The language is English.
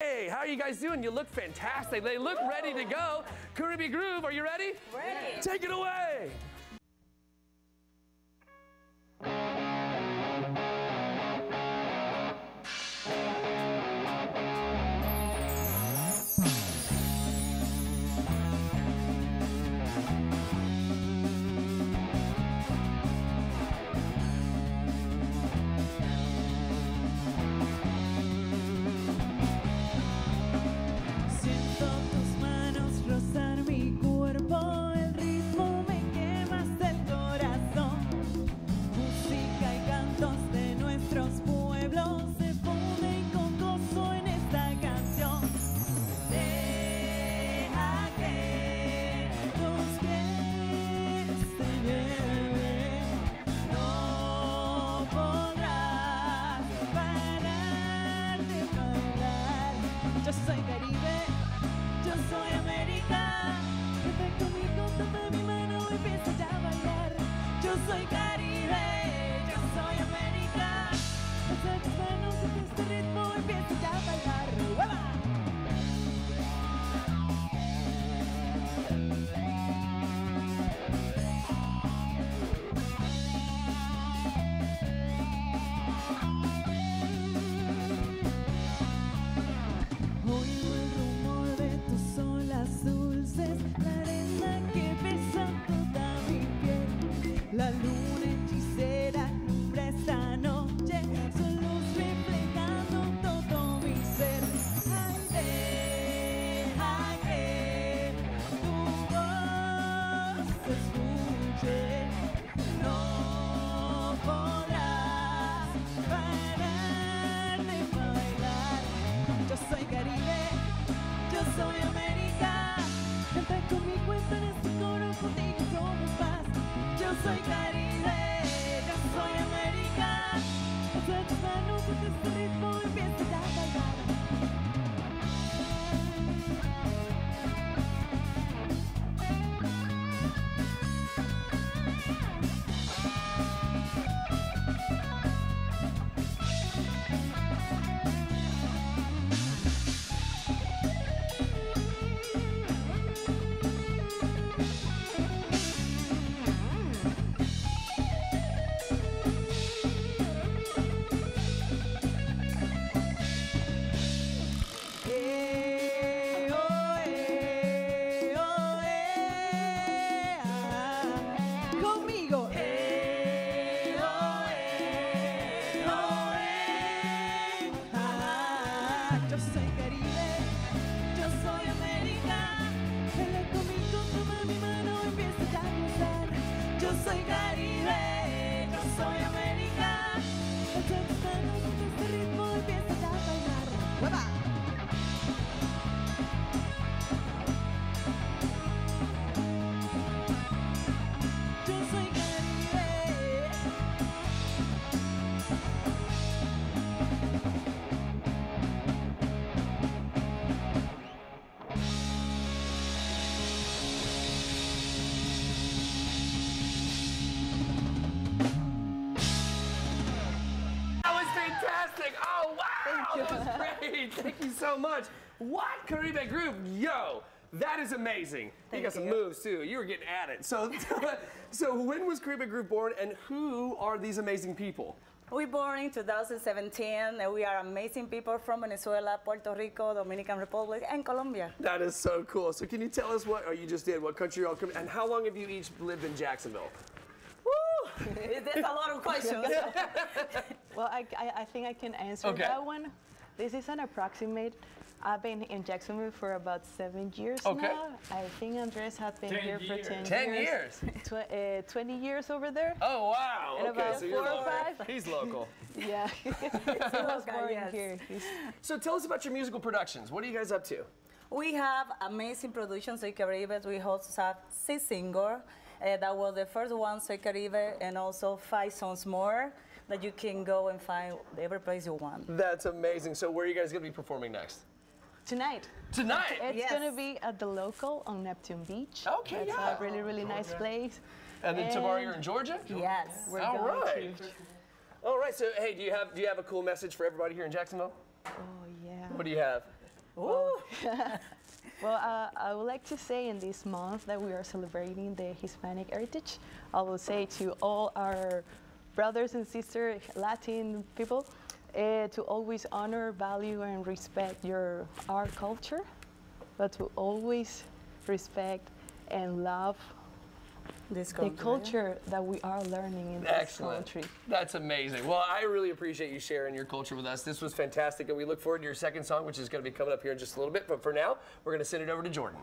Hey, how are you guys doing? You look fantastic. They look ready to go. Caribbean Groove, are you ready? Ready. Take it away. Soy Caribe, Yo soy Caribe, yo soy América. Baila conmigo, toma mi mano, empieza a gozar. Yo soy Caribe, That was great. Thank you so much. What? Caribe Groove? Yo. That is amazing. Thank you got some you. moves too. You were getting at it. So, so when was Caribe Groove born, and who are these amazing people? We born in 2017 and we are amazing people from Venezuela, Puerto Rico, Dominican Republic, and Colombia. That is so cool. So can you tell us what? Oh, you just did. What country you're all coming? And how long have you each lived in Jacksonville? Woo! There's a lot of questions. Well, I, I, I think I can answer Okay. that one. This is an approximate. I've been in Jacksonville for about seven years Okay. now. I think Andres has been Ten here for years. 10, 10 years. Tw- uh, 20 years over there. Oh wow. And okay, about so you're four or local. five. He's local. Yeah. he was born yes. here. He's- So tell us about your musical productions. What are you guys up to? We have amazing productions in Caribe. We also have six singers. Uh, that was the first one, Soy Caribe, and also five songs more that you can go and find every place you want. That's amazing. So where are you guys going to be performing next? Tonight. Tonight. It's Yes. gonna be at the local on Neptune Beach. Okay, That's yeah. a really, really nice place. and then tomorrow you're in Georgia? Yes. We're All going right. to. All right. So hey, do you have do you have a cool message for everybody here in Jacksonville? Oh yeah. What do you have? Well, uh, I would like to say in this month that we are celebrating the Hispanic heritage, I will say to all our brothers and sisters, Latin people, uh, to always honor, value, and respect your our culture, but to always respect and love This the country. culture that we are learning in this country. That's amazing. Well, I really appreciate you sharing your culture with us. This was fantastic, and we look forward to your second song, which is going to be coming up here in just a little bit. But for now, we're going to send it over to Jordan.